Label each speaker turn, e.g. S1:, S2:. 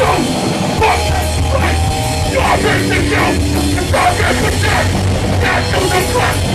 S1: soul. Fuck this fight. Your mission, you. The progress of death. Not to the front.